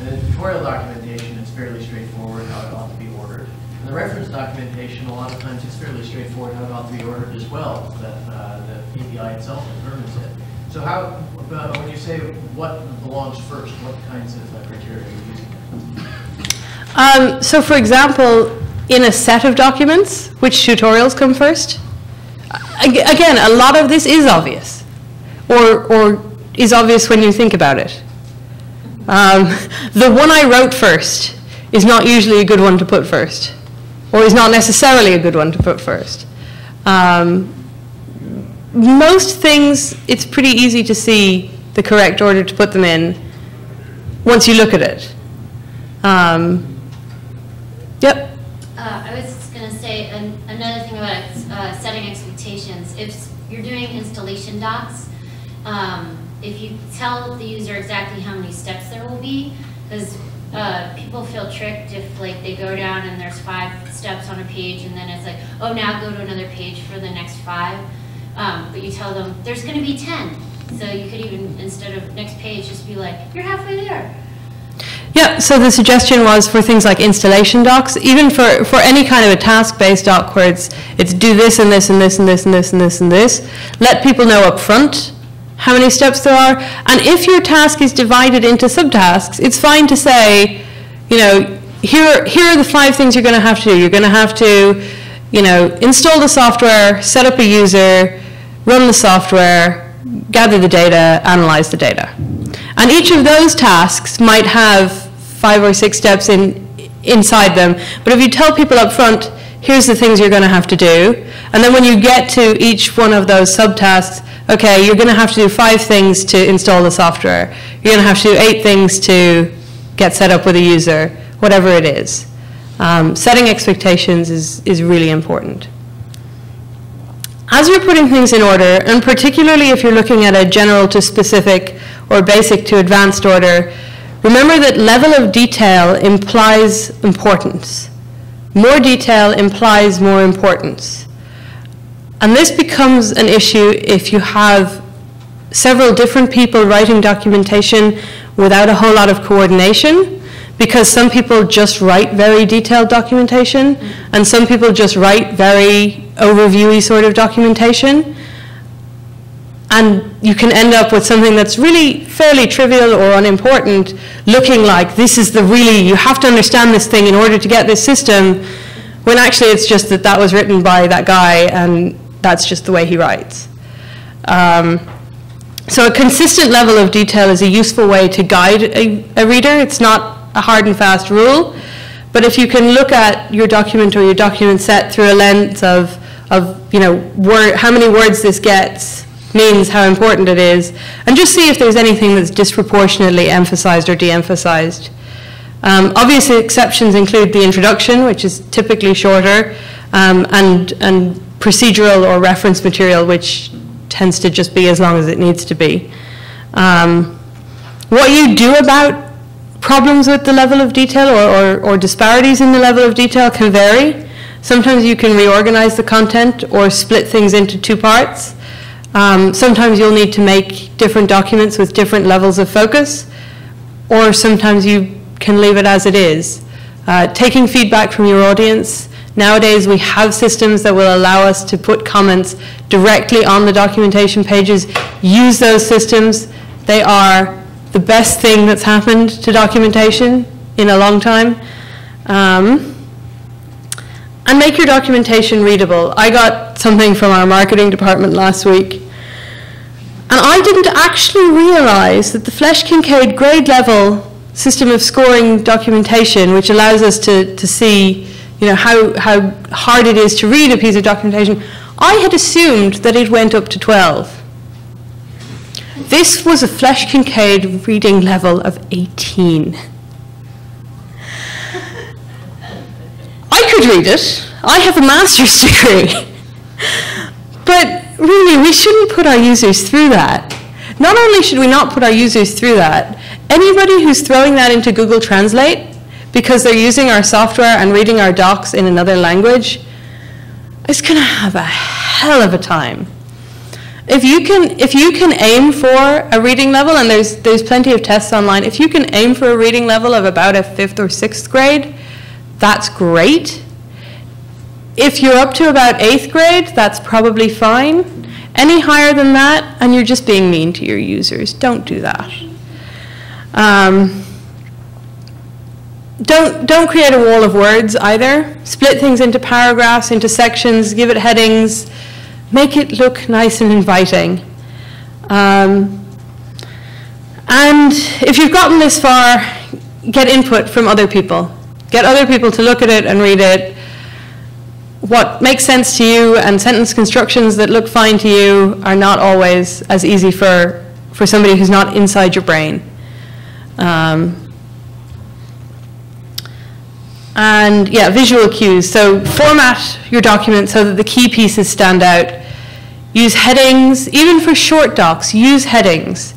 S2: And the tutorial documentation, it's fairly straightforward how it to be ordered. And the reference documentation, a lot of times it's fairly straightforward how it ought to be ordered as well, that uh, the API itself determines it. So how, uh, when you say what belongs first, what kinds of uh, criteria are you using?
S1: Um, so for example, in a set of documents, which tutorials come first? Again, a lot of this is obvious, or, or is obvious when you think about it. Um, <laughs> the one I wrote first is not usually a good one to put first, or is not necessarily a good one to put first. Um, most things, it's pretty easy to see the correct order to put them in once you look at it. Um, Yep.
S3: Uh, I was gonna say, an- another thing about uh, setting expectations, if you're doing installation docs, um, if you tell the user exactly how many steps there will be, because people feel tricked if like they go down and there's five steps on a page and then it's like, oh, now go to another page for the next five. Um, But you tell them, there's gonna be 10. So you could even, instead of next page, just be like, you're halfway there.
S1: Yeah, so the suggestion was for things like installation docs, even for, for any kind of a task-based doc where it's, it's do this and this and this and this and this and this and this, let people know up front how many steps there are. And if your task is divided into subtasks, it's fine to say, you know, here, here are the five things you're going to have to do. You're going to have to, you know, install the software, set up a user, run the software, gather the data, analyze the data. And each of those tasks might have five or six steps in, inside them. But if you tell people up front, here's the things you're going to have to do, and then when you get to each one of those subtasks, okay, you're going to have to do five things to install the software. You're going to have to do eight things to get set up with a user, whatever it is. Um, setting expectations is, is really important. As you're putting things in order, and particularly if you're looking at a general to specific or basic to advanced order, remember that level of detail implies importance. More detail implies more importance. And this becomes an issue if you have several different people writing documentation without a whole lot of coordination, because some people just write very detailed documentation, and some people just write very overviewy sort of documentation. And you can end up with something that's really fairly trivial or unimportant, looking like this is the really, you have to understand this thing in order to get this system, when actually it's just that that was written by that guy and that's just the way he writes. Um, so a consistent level of detail is a useful way to guide a, a reader. It's not a hard and fast rule, But if you can look at your document or your document set through a lens of, of you know, word, how many words this gets means how important it is, and just see if there's anything that's disproportionately emphasized or de-emphasized. Um, obviously, exceptions include the introduction, which is typically shorter, um, and, and procedural or reference material, which tends to just be as long as it needs to be. Um, what you do about problems with the level of detail or, or, or disparities in the level of detail can vary. Sometimes you can reorganize the content or split things into two parts. Um, sometimes you'll need to make different documents with different levels of focus, or sometimes you can leave it as it is. Uh, taking feedback from your audience. Nowadays, we have systems that will allow us to put comments directly on the documentation pages. Use those systems. They are the best thing that's happened to documentation in a long time. Um, and make your documentation readable. I got something from our marketing department last week, and I didn't actually realize that the Flesch Kincaid grade level system of scoring documentation, which allows us to, to see you know, how, how hard it is to read a piece of documentation, I had assumed that it went up to 12. This was a Flesch Kincaid reading level of 18. I could read it. I have a master's <laughs> degree. but really, we shouldn't put our users through that. Not only should we not put our users through that, anybody who's throwing that into Google Translate because they're using our software and reading our docs in another language is going to have a hell of a time. If you can, if you can aim for a reading level, and there's there's plenty of tests online, if you can aim for a reading level of about a fifth or sixth grade, that's great. If you're up to about eighth grade, that's probably fine. Any higher than that, and you're just being mean to your users, don't do that. Um, don't, don't create a wall of words either. Split things into paragraphs, into sections, give it headings, make it look nice and inviting. Um, and if you've gotten this far, get input from other people. Get other people to look at it and read it. What makes sense to you and sentence constructions that look fine to you are not always as easy for, for somebody who's not inside your brain. Um, and yeah, visual cues. So format your document so that the key pieces stand out. Use headings, even for short docs, use headings.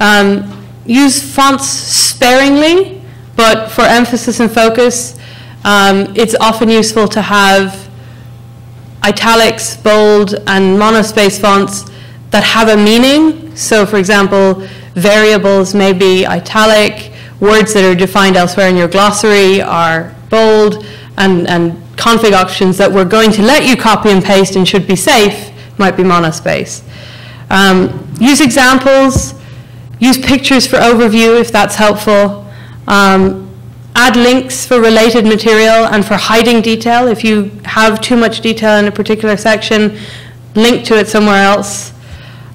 S1: Um, use fonts sparingly, but for emphasis and focus, um, it's often useful to have italics, bold, and monospace fonts that have a meaning. So for example, variables may be italic, words that are defined elsewhere in your glossary are bold, and, and config options that we're going to let you copy and paste and should be safe might be monospace. Um, use examples, use pictures for overview if that's helpful. Um, add links for related material and for hiding detail. If you have too much detail in a particular section, link to it somewhere else.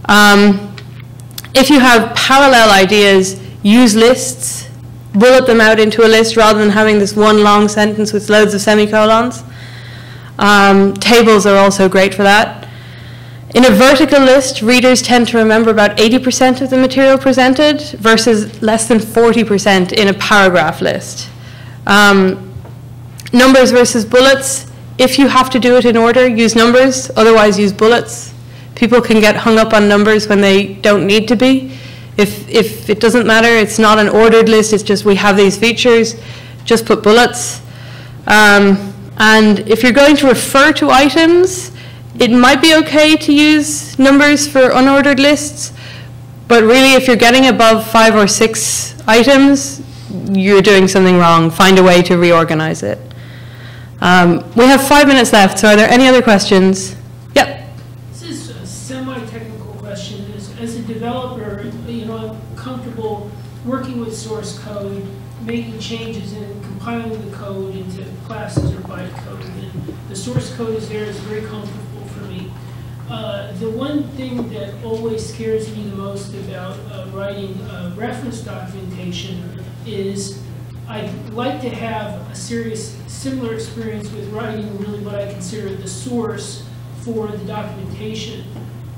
S1: Um, if you have parallel ideas, use lists, bullet them out into a list rather than having this one long sentence with loads of semicolons. Um, tables are also great for that. In a vertical list, readers tend to remember about 80% of the material presented versus less than 40% in a paragraph list. Um, numbers versus bullets. If you have to do it in order, use numbers, otherwise use bullets. People can get hung up on numbers when they don't need to be. If, if it doesn't matter, it's not an ordered list, it's just we have these features, just put bullets. Um, and if you're going to refer to items, it might be okay to use numbers for unordered lists, but really if you're getting above five or six items, you're doing something wrong. Find a way to reorganize it. Um, we have five minutes left, so are there any other questions? Yep.
S8: This is a semi-technical question. As, as a developer, you know, I'm comfortable working with source code, making changes and compiling the code into classes or bytecode. And the source code is there, it's very comfortable uh, the one thing that always scares me the most about uh, writing uh, reference documentation is I'd like to have a serious, similar experience with writing really what I consider the source for the documentation.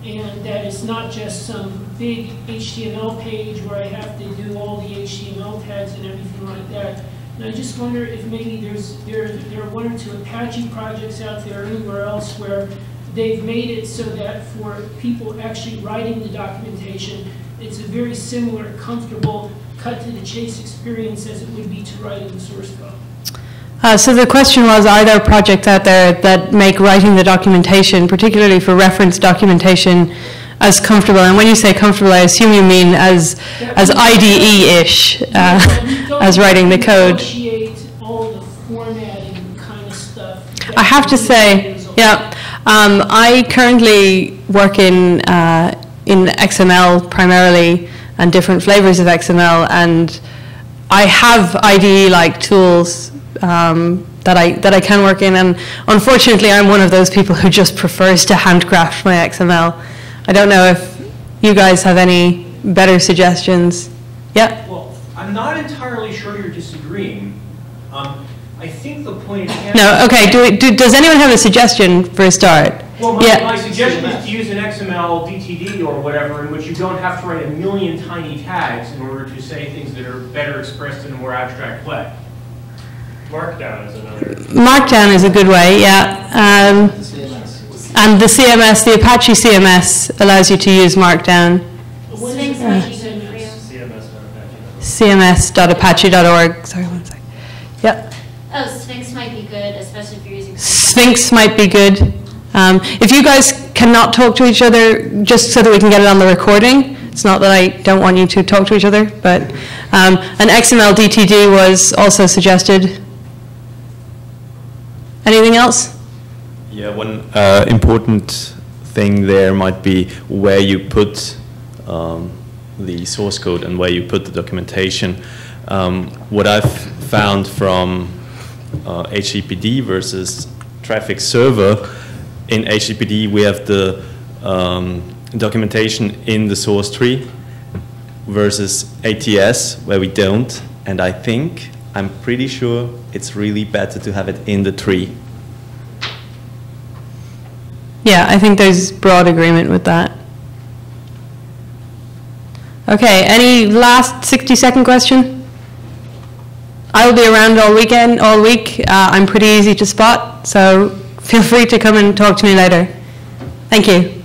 S8: And that it's not just some big HTML page where I have to do all the HTML tags and everything like that. And I just wonder if maybe there's, there, there are one or two Apache projects out there anywhere else where they've made it so that for people actually writing the documentation, it's a very similar, comfortable, cut to the chase experience as it would be to write in the source code.
S1: Uh, so the question was, are there projects out there that make writing the documentation, particularly for reference documentation, as comfortable? And when you say comfortable, I assume you mean as, as IDE-ish, uh, <laughs> as writing the code.
S8: All the formatting kind of stuff.
S1: I have to say, yeah, um, I currently work in, uh, in XML primarily and different flavors of XML, and I have IDE-like tools um, that I that I can work in, and unfortunately, I'm one of those people who just prefers to handcraft my XML. I don't know if you guys have any better suggestions. Yeah.
S5: Well, I'm not entirely sure you're disagreeing. Um, I think the point at.
S1: No. Okay. Do, do, does anyone have a suggestion for a start?
S5: Well, my,
S1: yeah.
S5: my suggestion is to use an XML DTD or whatever in which you don't have to write a million tiny tags in order to say things that are better expressed in a more abstract way.
S9: Markdown is another.
S1: Markdown is a good way. Yeah. Um,
S6: CMS.
S1: and the CMS, the Apache CMS, allows you to use Markdown.
S8: When
S3: Sphinx
S8: is
S3: might
S8: that
S3: be good for you.
S9: CMS Apache.
S1: cms.apache.org. Sorry, one sec. Yep.
S3: Oh, Sphinx might be good, especially if you're using.
S1: Sphinx might be good. Um, if you guys cannot talk to each other, just so that we can get it on the recording, it's not that I don't want you to talk to each other, but um, an XML DTD was also suggested. Anything else?
S10: Yeah, one uh, important thing there might be where you put um, the source code and where you put the documentation. Um, what I've found from uh, HTTPD versus traffic server, in HTTPD we have the um, documentation in the source tree versus ATS where we don't. And I think, I'm pretty sure it's really better to have it in the tree.
S1: Yeah, I think there's broad agreement with that. Okay, any last 60 second question? I will be around all weekend, all week. Uh, I'm pretty easy to spot, so feel free to come and talk to me later. Thank you.